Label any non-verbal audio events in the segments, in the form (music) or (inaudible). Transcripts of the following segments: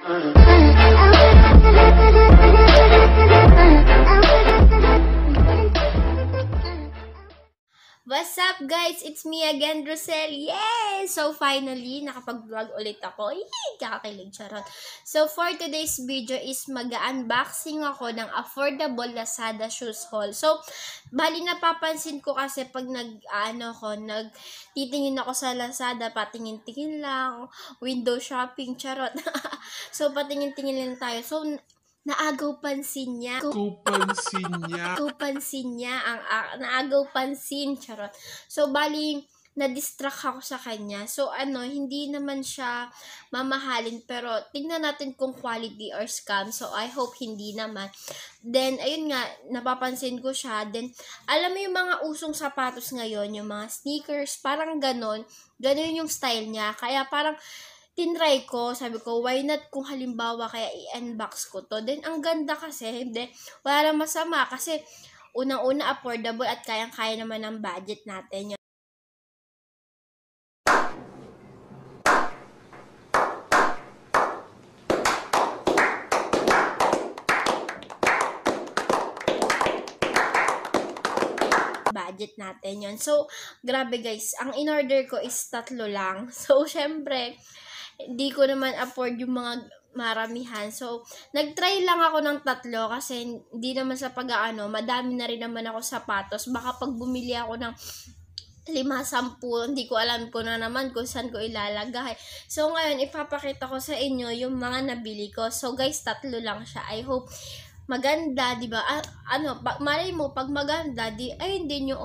Uh-huh. What's up guys? It's me again, Rosel. Yay! So finally, nakapag-vlog ulit ako. Yay! Kakakilig, charot. So for today's video is mag-unboxing ako ng affordable Lazada shoes haul. So, bali napapansin ko kasi pag nag, ano ko, nag, titingin ako sa Lazada, patingin-tingin lang, window shopping, charot. (laughs) so, patingin-tingin lang tayo. So, naagaw pansin niya. Ko pansin niya. Naagaw pansin niya. Ang, ah, naagaw pansin. Charot. So, bali, na-distract ako sa kanya. So, ano, hindi naman siya mamahalin. Pero, tingnan natin kung quality or scam. So, I hope hindi naman. Then, ayun nga, napapansin ko siya. Then, alam mo yung mga usong sapatos ngayon, yung mga sneakers, parang ganon. Ganon yung style niya. Kaya parang, tinry ko, sabi ko, why not kung halimbawa kaya i-unbox ko to. Then, ang ganda kasi, hindi, wala lang masama kasi unang-una affordable at kayang-kaya naman ng budget natin yun. budget natin yon So, grabe guys, ang in-order ko is tatlo lang. (laughs) So, syempre, hindi ko naman afford yung mga maramihan. So, nag-try lang ako ng tatlo kasi hindi naman sa pag-ano, madami na rin naman ako sapatos. Baka pag bumili ako ng lima, sampu, hindi ko alam ko na naman kung saan ko ilalagay. So, ngayon, ipapakita ko sa inyo yung mga nabili ko. So, guys, tatlo lang siya. I hope maganda, di ba? Ah, ano, malay mo, pag maganda, di, ay, hindi nyo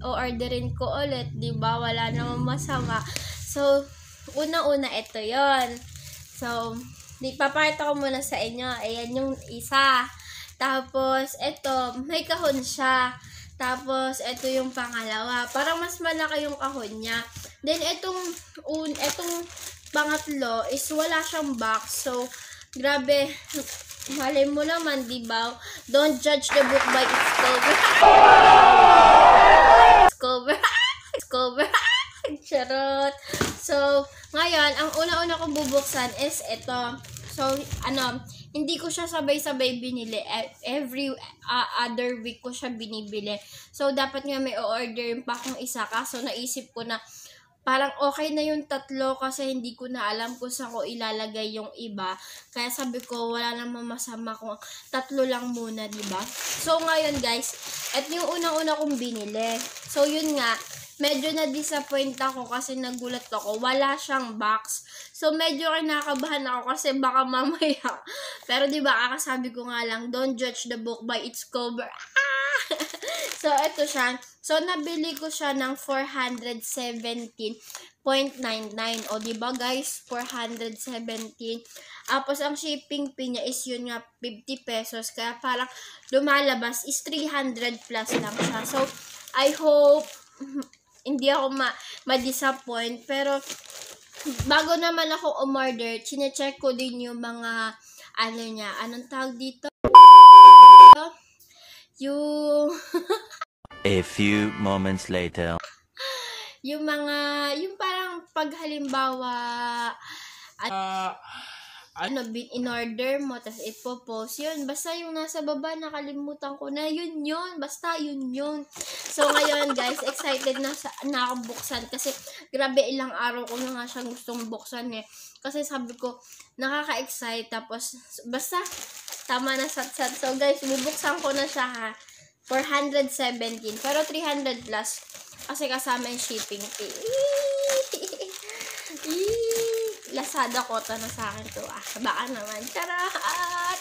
o-orderin ko ulit, di ba? Wala namang masama. So, Una-una, ito yon So, di papakita ko muna sa inyo. Ayan yung isa. Tapos, ito, may kahon siya. Tapos, ito yung pangalawa. Parang mas malaki yung kahon niya. Then, itong, un, itong pangatlo is wala siyang box. So, grabe. Malay mo naman, di ba? Don't judge the book by its cover. (laughs) cover. (laughs) cover. (laughs) Charot. So, ngayon, ang una-una kong bubuksan is ito. So, ano, hindi ko siya sabay-sabay binili. E, every uh, other week ko siya binibili. So, dapat nga may order pa akong isa. Kaso, naisip ko na parang okay na yung tatlo kasi hindi ko na alam kung saan ko ilalagay yung iba. Kaya sabi ko, wala namang masama kung tatlo lang muna, ba? So, ngayon guys, ito yung unang-una kong binili. So, yun nga, medyo na-disappoint ako kasi nagulat ako. Wala siyang box. So, medyo kinakabahan ako kasi baka mamaya. (laughs) Pero, di ba, kakasabi ko nga lang, don't judge the book by its cover. Ah! (laughs) so, ito siya. So, nabili ko siya ng 417.99. O, di ba, guys? 417. Tapos, ang shipping fee niya is yun nga, 50 pesos. Kaya, parang lumalabas is 300 plus lang siya. So, I hope (laughs) hindi ako ma ma-disappoint. Pero, bago naman ako umorder, chinecheck ko din yung mga, ano niya, anong tawag dito? Yung... (laughs) A few moments later. yung mga, yung parang paghalimbawa, at, Uh, ano, bin in order mo, tapos ipopost, yun. Basta yung nasa baba, nakalimutan ko na, yun yun. Basta yun yun. So, ngayon, guys, excited na, sa, na ako buksan. Kasi, grabe, ilang araw ko na nga siyang gustong buksan eh. Kasi sabi ko, nakaka-excite. Tapos, basta, tama na sat-sat. So, guys, bubuksan ko na siya ha. 417. Pero 300 plus. Kasi kasama yung shipping fee. (laughs) Lazada kota na sa akin to. Ah, baka naman. Charat!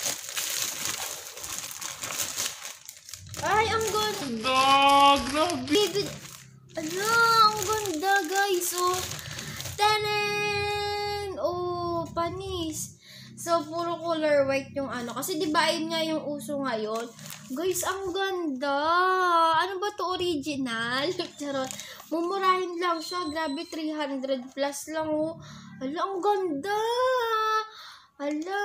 Ay, ang ganda! grabe. Ano, ang ganda, guys. Oh, tanan! Oh, panis. So, puro color white yung ano. Kasi, di ba, ayun nga yung uso ngayon. Guys, ang ganda. Ano ba to original? (laughs) Charot. Mumurahin lang siya. Grabe, 300 plus lang, oh. Ala, ang ganda. Ala,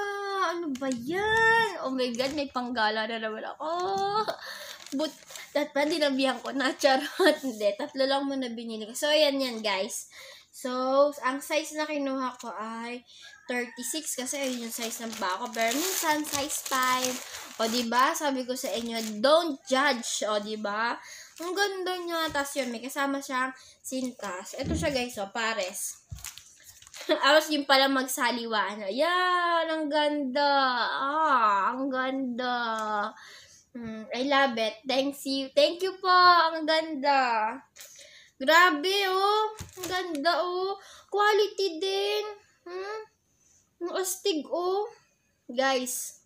ano ba yan? Oh my God, may panggala na naman ako. But, that pa, dinabihan ko na. (laughs) Charot. Hindi, tatlo lang muna binili ko. So, ayan yan, guys. So, ang size na kinuha ko ay 36 kasi ayun yung size ng bako. Pero minsan, size 5. O, di ba Sabi ko sa inyo, don't judge. O, di ba Ang ganda niya. Tapos yun, may kasama siyang sintas. Ito siya guys, o, pares. (laughs) Tapos yung pala magsaliwa. Ano. Yan, ang ganda. Ah, ang ganda. Hmm, I love it. Thanks you. Thank you po. Ang ganda. Grabe, oh. Ang ganda, oh. Quality din. Hmm? Ang astig, oh. Guys,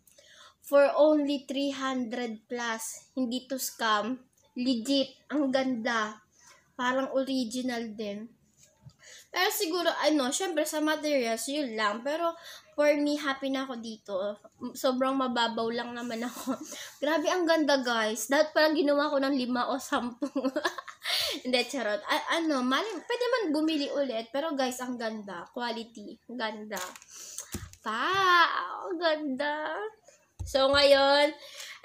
for only 300 plus, hindi to scam. Legit. Ang ganda. Parang original din. Pero siguro, ano, syempre sa materials, yun lang. Pero, for me, happy na ako dito. Sobrang mababaw lang naman ako. (laughs) Grabe, ang ganda, guys. Dapat parang ginawa ko ng lima o sampu. (laughs) Hindi, charot. A- ano, mali, pwede man bumili ulit. Pero, guys, ang ganda. Quality. Ganda. Pa, ang ganda. So, ngayon,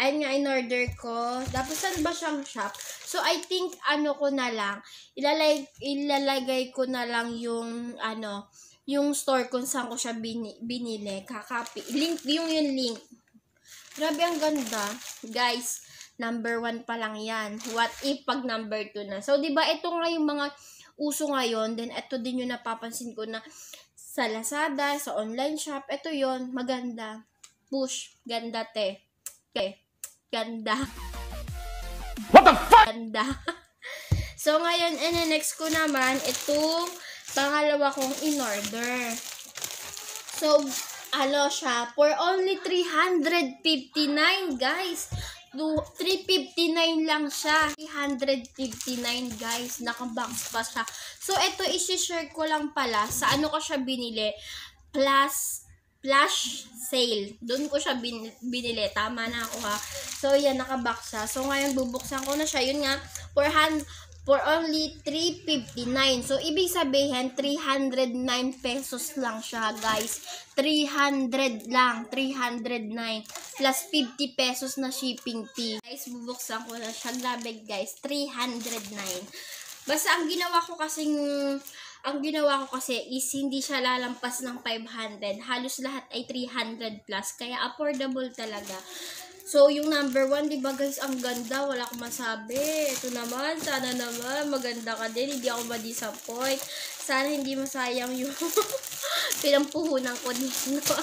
ayun nga, in-order ko. Tapos, saan ba siyang shop? So, I think, ano ko na lang, ilalagay, ilalagay ko na lang yung, ano, yung store kung saan ko siya bini, binili. Kakapi. Link, yung yung link. Grabe, ang ganda. Guys, number one pa lang yan. What if pag number two na? So, di ba ito nga yung mga uso ngayon. Then, ito din yung napapansin ko na sa Lazada, sa online shop. Ito yon maganda. Push. Ganda, te. Okay. Ganda. What the fuck? Ganda. (laughs) so, ngayon, and next ko naman, itong pangalawa kong in-order. So, ano siya, for only 359, guys. Do, 359 lang siya. 359, guys. Nakabox pa siya. So, ito, isi-share ko lang pala sa ano ko siya binili. Plus, flash sale. Doon ko siya bin, binili. Tama na ako ha. So, yan, nakabox siya. So, ngayon, bubuksan ko na siya. Yun nga, for, hand, for only 359. So, ibig sabihin, 309 pesos lang siya, guys. 300 lang. 309. Plus 50 pesos na shipping fee. Guys, bubuksan ko na siya. Grabe, guys. 309. Basta, ang ginawa ko kasing ang ginawa ko kasi is hindi siya lalampas ng 500. Halos lahat ay 300 plus. Kaya affordable talaga. So, yung number one, di ba guys, ang ganda. Wala akong masabi. Ito naman, sana naman, maganda ka din. Hindi ako ma-disappoint. Sana hindi masayang yung (laughs) pinampuhunan ko dito.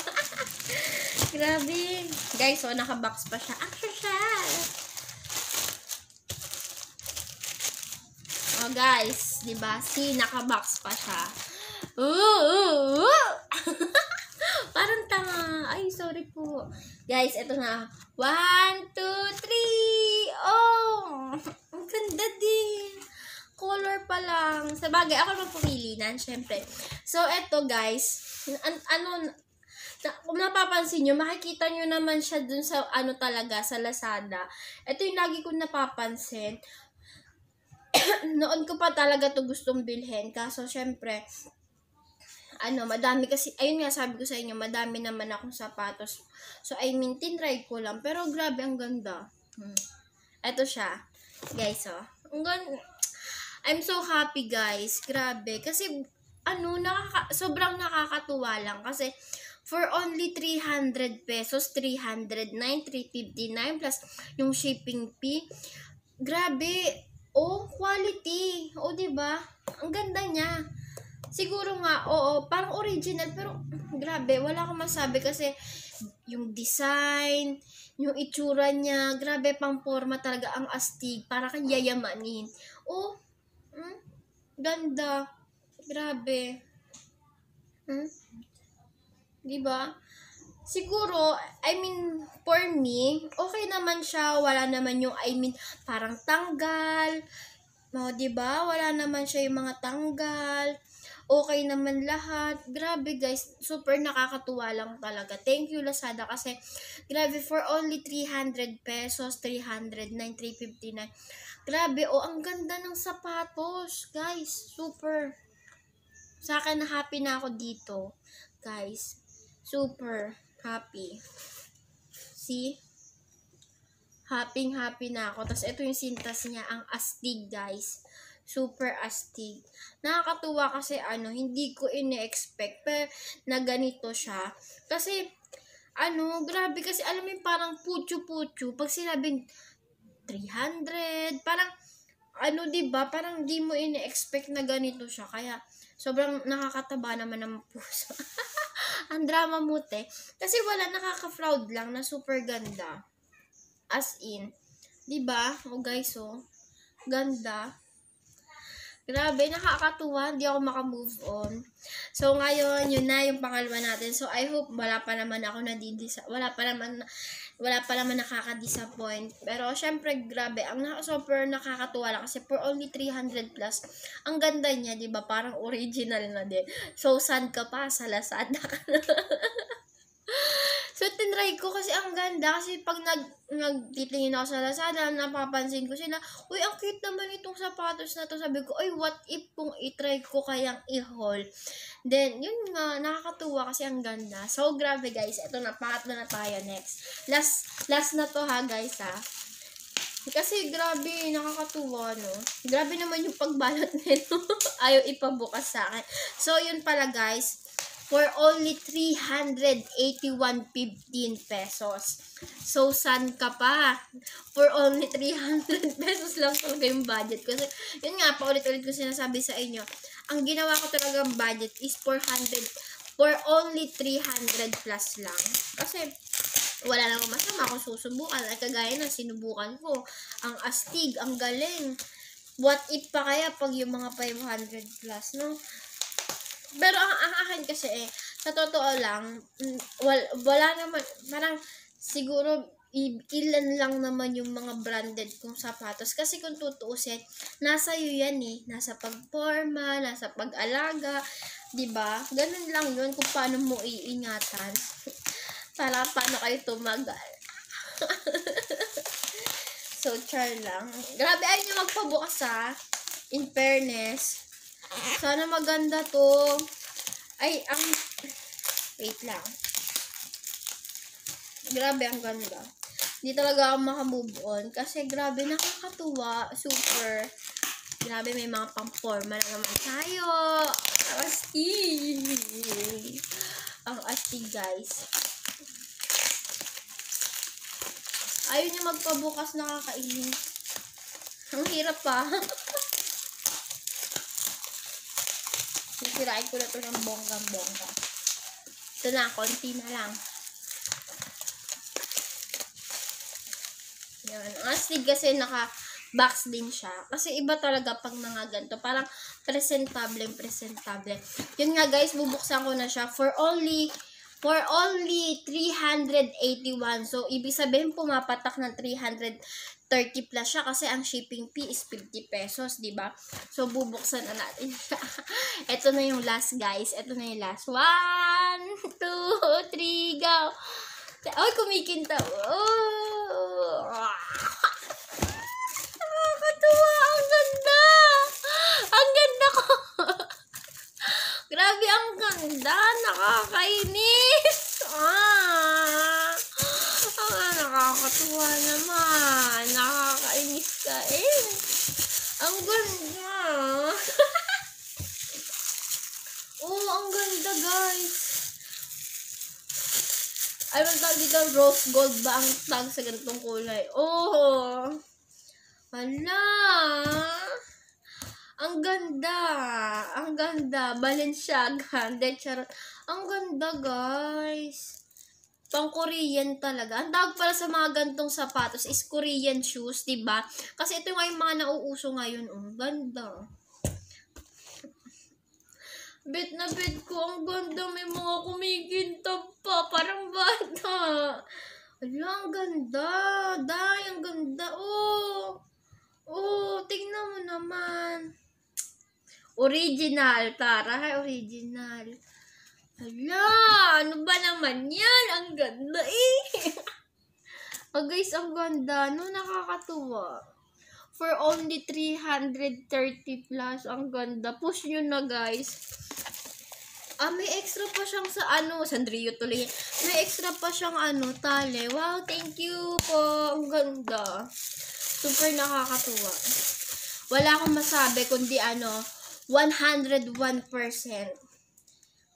(laughs) Grabe. Guys, so, nakabox pa siya. Action siya! Oh, guys, 'di ba? Si naka-box pa siya. Ooh! (laughs) Parang tanga. Ay, sorry po. Guys, ito na. One, two, three! Oh! Ang ganda din. Color pa lang. Sa bagay, ako naman pumili nan, syempre. So, eto guys. An- ano, na, kung napapansin nyo, makikita nyo naman siya dun sa, ano talaga, sa Lazada. Ito yung lagi kong napapansin (coughs) noon ko pa talaga to gustong bilhin. Kaso, syempre, ano, madami kasi, ayun nga sabi ko sa inyo, madami naman akong sapatos. So, I mean, tinry ko lang. Pero, grabe, ang ganda. Hmm. Ito siya. Guys, oh. Ang ganda. I'm so happy, guys. Grabe. Kasi, ano, nakaka, sobrang nakakatuwa lang. Kasi, for only 300 pesos, 309, 359, plus yung shipping fee. Grabe, Oh, quality. Oh, 'di ba? Ang ganda niya. Siguro nga, oo, parang original pero grabe, wala akong masabi kasi yung design, yung itsura niya, grabe pang forma talaga ang astig, para kang yayamanin. Oh, hmm? ganda. Grabe. Hmm? 'Di ba? Siguro, I mean, for me, okay naman siya. Wala naman yung, I mean, parang tanggal. No, 'di ba? Wala naman siya yung mga tanggal. Okay naman lahat. Grabe guys, super nakakatuwa lang talaga. Thank you Lazada kasi grabe for only 300 pesos, 309, 359. Grabe, oh, ang ganda ng sapatos, guys. Super. Sa akin, happy na ako dito, guys. Super happy. See? Happy happy na ako. Tapos ito yung sintas niya, ang astig guys. super astig. Nakakatuwa kasi ano, hindi ko ini-expect pe, na ganito siya. Kasi, ano, grabe kasi, alam mo parang putyo-putyo. Pag sinabing 300, parang, ano, 'di ba Parang di mo ini-expect na ganito siya. Kaya, sobrang nakakataba naman ng puso. (laughs) Ang drama mo, te. Kasi wala, nakaka-fraud lang na super ganda. As in, 'di ba O guys, oh. Ganda. Grabe, nakakatuwa. Hindi ako makamove on. So, ngayon, yun na yung pangalawa natin. So, I hope wala pa naman ako nadidisa. Wala pa naman, wala pa naman nakaka-disappoint. Pero, syempre, grabe. Ang na super nakakatuwa lang kasi for only 300 plus, ang ganda niya, di ba? Parang original na din. So, saan ka pa? Sa Lazada ka na. (laughs) So, tinry ko kasi ang ganda. Kasi pag nag, nagtitingin ako sa Lazada, napapansin ko sila, uy, ang cute naman itong sapatos na to. Sabi ko, uy, what if kung itry ko kayang i-haul? Then, yun nga, nakakatuwa kasi ang ganda. So, grabe guys. Ito na, pangatlo na tayo next. Last, last na to ha, guys ha. Kasi grabe, nakakatuwa, no? Grabe naman yung pagbalot nito. (laughs) Ayaw ipabukas sa akin. So, yun pala, guys for only 381.15 pesos. So, san ka pa? For only 300 (laughs) pesos lang talaga yung budget ko. Kasi, yun nga, paulit-ulit ko sinasabi sa inyo, ang ginawa ko talagang budget is 400, for only 300 plus lang. Kasi, wala namang masama kung susubukan. Ay kagaya na sinubukan ko. Ang astig, ang galing. What if pa kaya pag yung mga 500 plus, no? Pero ang, ang akin kasi eh, sa totoo lang, mm, wala, wala naman, parang siguro ilan lang naman yung mga branded kong sapatos. Kasi kung tutuusin, nasa iyo yan eh. Nasa pagporma, nasa pag-alaga, ba? Ganun lang 'yun kung paano mo iingatan. (laughs) Para paano kayo tumagal. (laughs) so, char lang. Grabe, ay nyo magpabukas ha. In fairness. Sana maganda to. Ay, ang... Wait lang. Grabe, ang ganda. Hindi talaga ako makamove on. Kasi grabe, nakakatuwa. Super. Grabe, may mga pang-forma na naman tayo. Ang astig. Ang astig, guys. Ayaw niya magpabukas nakakainin. Ang hirap pa. (laughs) Sisirain ko na to ng bonggang-bongga. Ito na, konti na lang. Yan. Ang astig kasi naka box din siya. Kasi iba talaga pag mga ganito. Parang presentable, presentable. Yun nga guys, bubuksan ko na siya for only for only 381. So, ibig sabihin pumapatak ng 330 plus siya kasi ang shipping fee is 50 pesos, di ba? So, bubuksan na natin siya. (laughs) Ito na yung last, guys. Ito na yung last. One, (laughs) two, three, go! Ay, kumikinta. Oh! Nakakatuwa. Ang ganda. Ang ganda ko. Grabe, ang ganda. Nakakainis. Ah. Ah, nakakatuwa naman. Nakakainis ka eh. Ang ganda. oh, ang ganda guys. Ang dito, rose gold ba ang tag sa ganitong kulay? Oh! Hala! Ang ganda! Ang ganda! Balenciaga. Hindi, charot. Ang ganda, guys. Pang Korean talaga. Ang tawag pala sa mga gantong sapatos is Korean shoes, 'di ba? Kasi ito nga yung mga nauuso ngayon, oh. Ganda. Bet na bet ko, ang ganda. May mga kumikintab pa. Parang bata. Ala, ang ganda. Day, ang ganda. Oh. Oh, tingnan mo naman. Original, Tara. Original. Hala, ano ba naman yan? Ang ganda eh. (laughs) oh guys, ang ganda. No, nakakatuwa. For only 330 plus. Ang ganda. Push nyo na guys. Ah, may extra pa siyang sa ano, Sandrio tuloy. May extra pa siyang ano, tale. Wow, thank you po. Ang ganda. Super nakakatuwa. wala akong masabi kundi ano, 101%.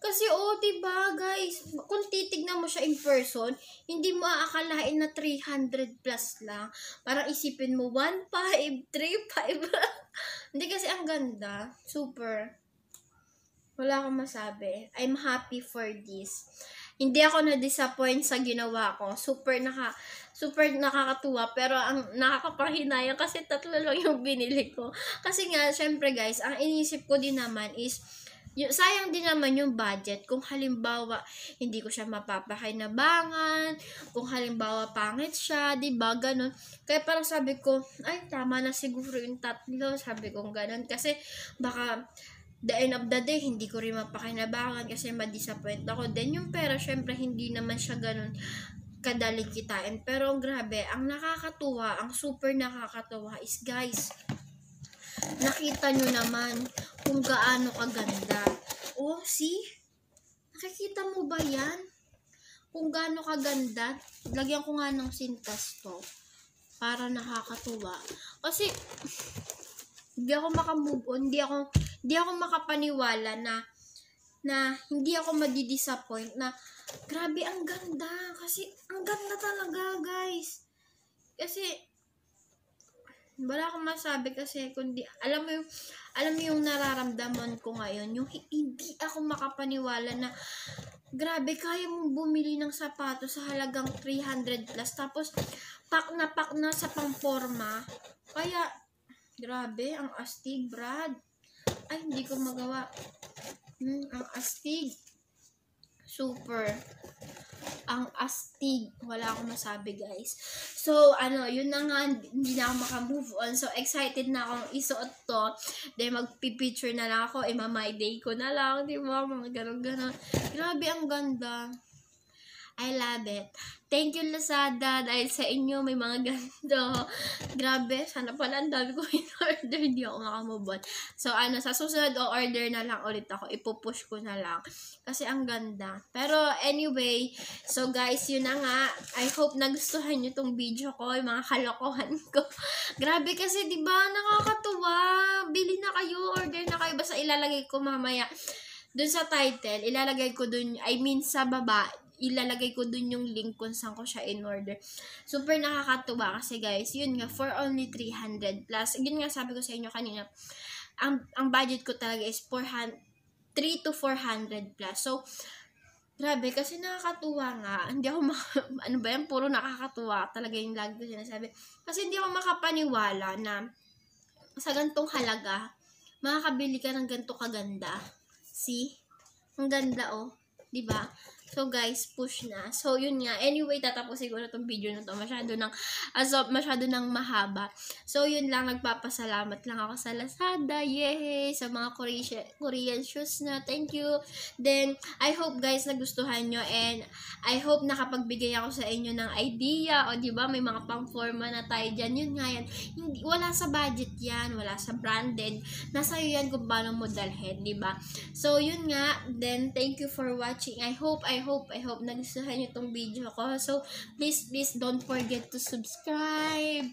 Kasi oh, 'di ba, guys, kung titignan mo siya in person, hindi mo aakalain na 300 plus lang. Parang isipin mo 1 5 3 5. hindi kasi ang ganda, super. Wala akong masabi. I'm happy for this. Hindi ako na-disappoint sa ginawa ko. Super naka super nakakatuwa pero ang nakakapahinayang kasi tatlo lang yung binili ko. Kasi nga syempre guys, ang inisip ko din naman is sayang din naman yung budget kung halimbawa hindi ko siya mapapakinabangan, kung halimbawa pangit siya, 'di ba? Ganun. Kaya parang sabi ko, ay tama na siguro yung tatlo, sabi ko ganun kasi baka the end of the day, hindi ko rin mapakinabangan kasi ma-disappoint ako. Then yung pera, syempre hindi naman siya ganun kadaling kitain. Pero grabe, ang nakakatuwa, ang super nakakatuwa is guys, nakita nyo naman kung gaano kaganda. Oh, see? Nakikita mo ba yan? Kung gaano kaganda. Lagyan ko nga ng sintas to. Para nakakatuwa. Kasi, hindi ako makamove on. Hindi ako, hindi ako makapaniwala na na hindi ako madi-disappoint na grabe ang ganda kasi ang ganda talaga guys kasi wala akong masabi kasi kundi alam mo yung alam mo yung nararamdaman ko ngayon yung hi- hindi ako makapaniwala na grabe kaya mong bumili ng sapatos sa halagang 300 plus tapos pak na pak na sa pangporma. Kaya grabe ang astig Brad. Ay hindi ko magawa. Hmm, ang astig. Super ang astig. Wala akong masabi, guys. So, ano, yun na nga, hindi na ako makamove on. So, excited na akong isuot to. Then, magpipicture na lang ako. Eh, my day ko na lang, di ba? Mga ganun-ganun. Grabe, ang ganda. I love it. Thank you, Lazada. Dahil sa inyo, may mga ganito. (laughs) Grabe, sana pala ang dami ko (laughs) in-order. Hindi ako makamove on. So, ano, sa susunod o order na lang ulit ako. Ipupush ko na lang. Kasi ang ganda. Pero, anyway, so guys, yun na nga. I hope nagustuhan nyo tong video ko, yung mga kalokohan ko. (laughs) Grabe kasi, di ba nakakatuwa. Bili na kayo, order na kayo. Basta ilalagay ko mamaya dun sa title, ilalagay ko dun, I mean sa baba, ilalagay ko dun yung link kung saan ko siya in order. Super nakakatuwa kasi guys, yun nga, for only 300 plus. Yun nga sabi ko sa inyo kanina, ang, ang budget ko talaga is 400, 3 to 400 plus. So, grabe, kasi nakakatuwa nga. Hindi ako, maka, (laughs) ano ba yan, puro nakakatuwa talaga yung lagi ko sinasabi. Kasi hindi ako makapaniwala na sa gantong halaga, makakabili ka ng ganto kaganda. See? Ang ganda, oh. ba? So, guys, push na. So, yun nga. Anyway, ko na tong video na to. Masyado nang, aso, masyado nang mahaba. So, yun lang. Nagpapasalamat lang ako sa Lazada. Yay! Sa mga Korean, Korean shoes na. Thank you. Then, I hope, guys, nagustuhan nyo. And, I hope nakapagbigay ako sa inyo ng idea. O, di ba May mga pang-forma na tayo dyan. Yun nga yan. Hindi, wala sa budget yan. Wala sa branded. Nasa iyo yan kung paano mo dalhin. Ba So, yun nga. Then, thank you for watching. I hope, I hope, I hope nagustuhan niyo tong video ko. So, please, please don't forget to subscribe,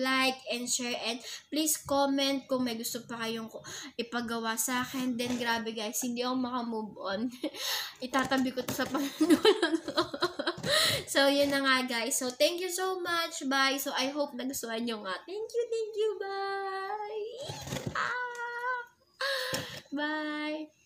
like, and share. And please comment kung may gusto pa kayong ipagawa sa akin. Then, grabe guys, hindi ako makamove on. (laughs) Itatabi ko to sa panunod. (laughs) so, yun na nga guys. So, thank you so much. Bye. So, I hope nagustuhan nyo nga. Thank you, thank you. Bye. Ah. Bye.